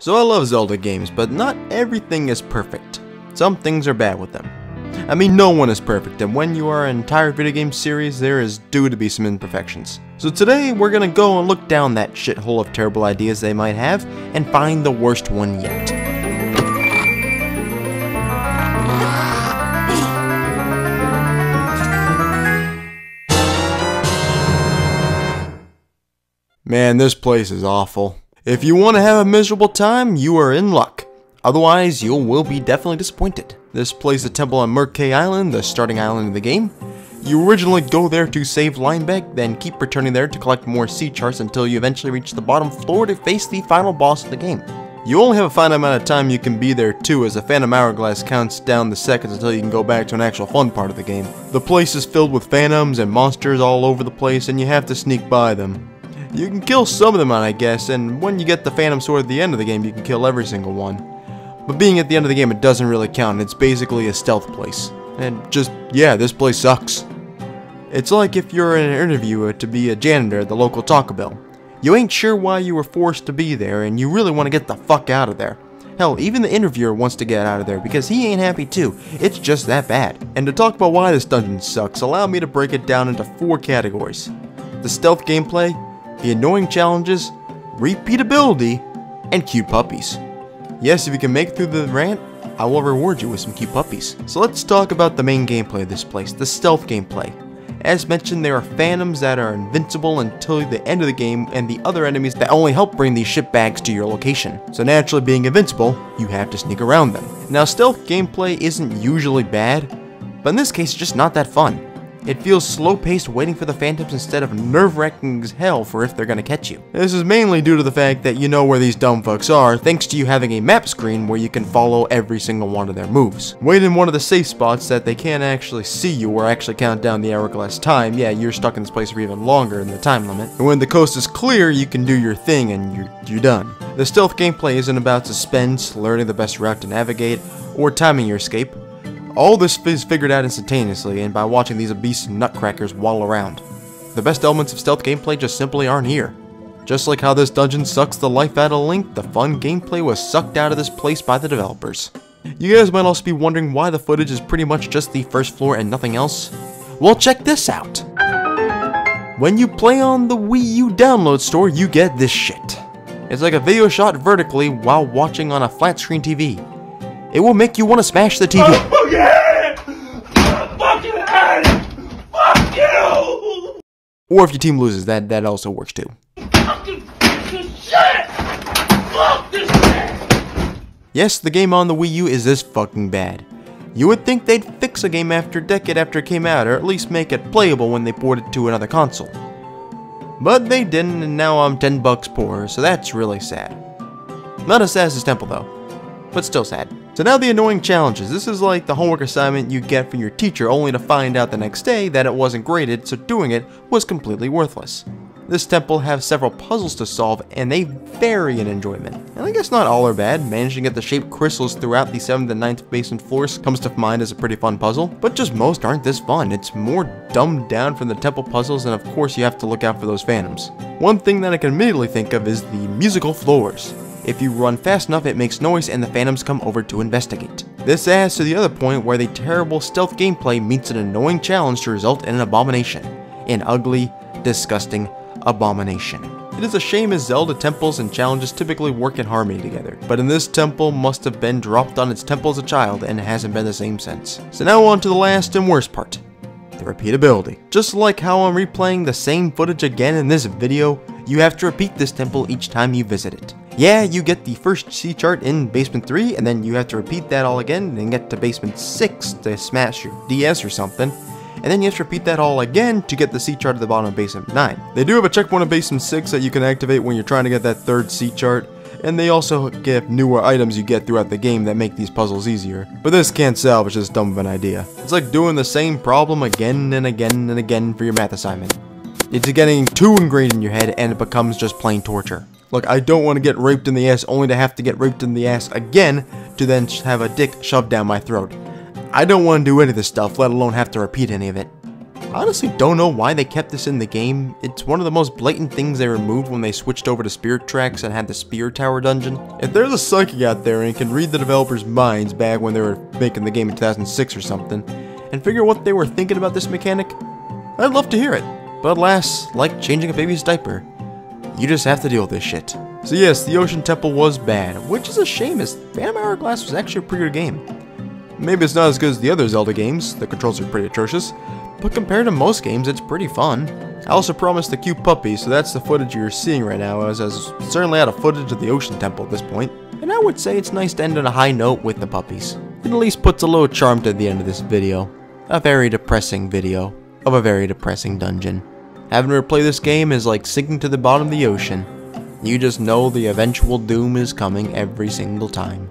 So I love Zelda games, but not everything is perfect. Some things are bad with them. I mean, no one is perfect, and when you are an entire video game series, there is due to be some imperfections. So today, we're gonna go and look down that shithole of terrible ideas they might have, and find the worst one yet. Man, this place is awful. If you want to have a miserable time, you are in luck. Otherwise, you will be definitely disappointed. This place the temple on Mercay Island, the starting island of the game. You originally go there to save Linebeck, then keep returning there to collect more sea charts until you eventually reach the bottom floor to face the final boss of the game. You only have a finite amount of time you can be there too as the Phantom Hourglass counts down the seconds until you can go back to an actual fun part of the game. The place is filled with phantoms and monsters all over the place and you have to sneak by them. You can kill some of them I guess, and when you get the Phantom Sword at the end of the game you can kill every single one. But being at the end of the game it doesn't really count, it's basically a stealth place. And just, yeah, this place sucks. It's like if you're an interview to be a janitor at the local Taco Bell. You ain't sure why you were forced to be there and you really want to get the fuck out of there. Hell, even the interviewer wants to get out of there because he ain't happy too. It's just that bad. And to talk about why this dungeon sucks, allow me to break it down into four categories. The stealth gameplay, the annoying challenges, repeatability, and cute puppies. Yes, if you can make through the rant, I will reward you with some cute puppies. So let's talk about the main gameplay of this place, the stealth gameplay. As mentioned, there are phantoms that are invincible until the end of the game, and the other enemies that only help bring these ship bags to your location. So naturally being invincible, you have to sneak around them. Now stealth gameplay isn't usually bad, but in this case it's just not that fun. It feels slow-paced waiting for the phantoms instead of nerve-wracking as hell for if they're gonna catch you. This is mainly due to the fact that you know where these dumb fucks are thanks to you having a map screen where you can follow every single one of their moves. Wait in one of the safe spots that they can't actually see you or actually count down the hourglass time, yeah, you're stuck in this place for even longer than the time limit. And when the coast is clear, you can do your thing and you're, you're done. The stealth gameplay isn't about suspense, learning the best route to navigate, or timing your escape. All this is figured out instantaneously and by watching these obese nutcrackers waddle around. The best elements of stealth gameplay just simply aren't here. Just like how this dungeon sucks the life out of Link, the fun gameplay was sucked out of this place by the developers. You guys might also be wondering why the footage is pretty much just the first floor and nothing else. Well check this out! When you play on the Wii U download store, you get this shit. It's like a video shot vertically while watching on a flat screen TV. It will make you want to smash the TV. Oh, yeah! Fucking! Fuck you! Or if your team loses, that, that also works too. Fucking shit! Fuck this shit! Yes, the game on the Wii U is this fucking bad. You would think they'd fix a game after a decade after it came out, or at least make it playable when they port it to another console. But they didn't, and now I'm 10 bucks poorer, so that's really sad. Not as sad as Temple though, but still sad. So now the annoying challenges. This is like the homework assignment you get from your teacher only to find out the next day that it wasn't graded, so doing it was completely worthless. This temple has several puzzles to solve, and they vary in enjoyment. And I guess not all are bad. Managing to get the shaped crystals throughout the 7th and 9th basement floors comes to mind as a pretty fun puzzle, but just most aren't this fun. It's more dumbed down from the temple puzzles, and of course you have to look out for those phantoms. One thing that I can immediately think of is the musical floors. If you run fast enough, it makes noise and the phantoms come over to investigate. This adds to the other point where the terrible stealth gameplay meets an annoying challenge to result in an abomination. An ugly, disgusting abomination. It is a shame as Zelda temples and challenges typically work in harmony together, but in this temple must have been dropped on its temple as a child and hasn't been the same since. So now on to the last and worst part, the repeatability. Just like how I'm replaying the same footage again in this video, you have to repeat this temple each time you visit it. Yeah, you get the first sea chart in basement 3, and then you have to repeat that all again and get to basement 6 to smash your DS or something. And then you have to repeat that all again to get the sea chart at the bottom of basement 9. They do have a checkpoint in basement 6 that you can activate when you're trying to get that third sea chart, and they also give newer items you get throughout the game that make these puzzles easier. But this can't salvage this dumb of an idea. It's like doing the same problem again and again and again for your math assignment. It's getting too ingrained in your head and it becomes just plain torture. Look, I don't want to get raped in the ass only to have to get raped in the ass again to then have a dick shoved down my throat. I don't want to do any of this stuff, let alone have to repeat any of it. I honestly don't know why they kept this in the game. It's one of the most blatant things they removed when they switched over to Spirit Tracks and had the Spear Tower dungeon. If there's a psychic out there and can read the developers' minds back when they were making the game in 2006 or something, and figure out what they were thinking about this mechanic, I'd love to hear it. But alas, like changing a baby's diaper, you just have to deal with this shit. So yes, the Ocean Temple was bad, which is a shame as Phantom Hourglass was actually a pretty good game. Maybe it's not as good as the other Zelda games, the controls are pretty atrocious, but compared to most games, it's pretty fun. I also promised a cute puppy, so that's the footage you're seeing right now, as I certainly out of footage of the Ocean Temple at this point. And I would say it's nice to end on a high note with the puppies. It at least puts a little charm to the end of this video. A very depressing video of a very depressing dungeon. Having to replay this game is like sinking to the bottom of the ocean. You just know the eventual doom is coming every single time.